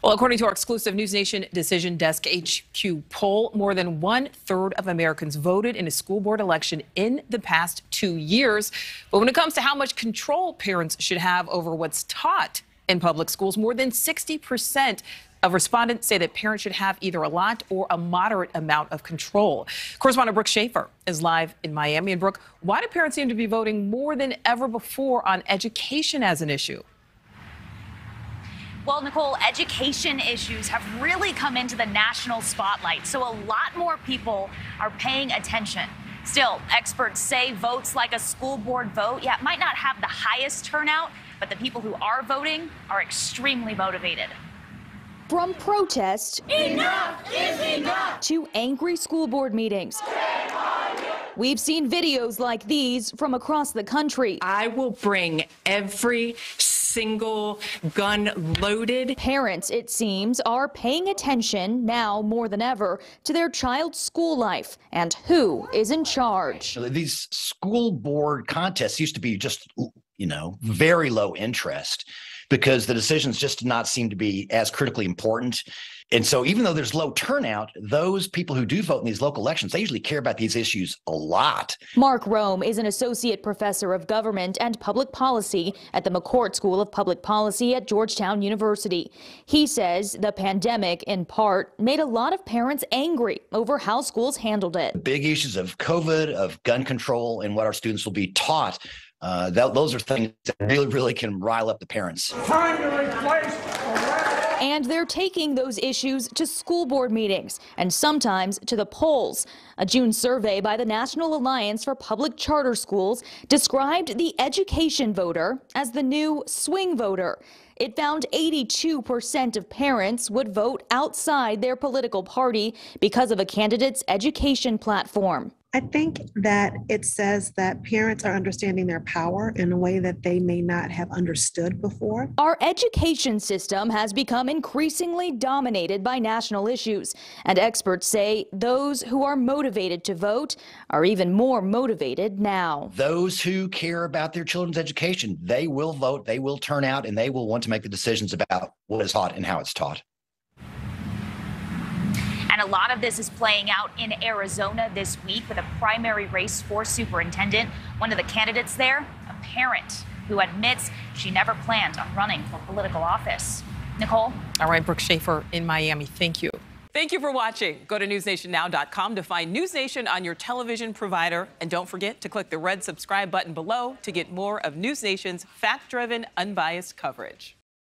Well, according to our exclusive News Nation Decision Desk HQ poll, more than one third of Americans voted in a school board election in the past two years. But when it comes to how much control parents should have over what's taught in public schools, more than 60% of respondents say that parents should have either a lot or a moderate amount of control. Correspondent Brooke Schaefer is live in Miami. And Brooke, why do parents seem to be voting more than ever before on education as an issue? Well, Nichole, education issues have really come into the national spotlight, so a lot more people are paying attention. Still, experts say votes like a school board vote, yeah, might not have the highest turnout, but the people who are voting are extremely motivated. From protest enough is enough. to angry school board meetings. We've seen videos like these from across the country. I will bring every single gun loaded. Parents, it seems, are paying attention now more than ever to their child's school life and who is in charge. These school board contests used to be just, you know, very low interest because the decisions just did not seem to be as critically important. And so, even though there's low turnout, those people who do vote in these local elections, they usually care about these issues a lot. Mark Rom is an associate professor of government and public policy at the McCourt School of Public Policy at Georgetown University. He says the pandemic, in part, made a lot of parents angry over how schools handled it. Big issues of COVID, of gun control, and what our students will be taught uh, that, those are things that really, really can rile up the parents. Time to and they're taking those issues to school board meetings and sometimes to the polls. A June survey by the National Alliance for Public Charter Schools described the education voter as the new swing voter. It found 82% of parents would vote outside their political party because of a candidate's education platform. I think that it says that parents are understanding their power in a way that they may not have understood before. Our education system has become increasingly dominated by national issues, and experts say those who are motivated to vote are even more motivated now. Those who care about their children's education, they will vote, they will turn out, and they will want to make the decisions about what is taught and how it's taught. And a lot of this is playing out in Arizona this week with a primary race for superintendent. One of the candidates there, a parent who admits she never planned on running for political office. Nichole? All right, Brooke Schaefer in Miami. Thank you. Thank you for watching. Go to newsnationnow.com to find News Nation on your television provider. And don't forget to click the red subscribe button below to get more of News Nation's fact driven, unbiased coverage.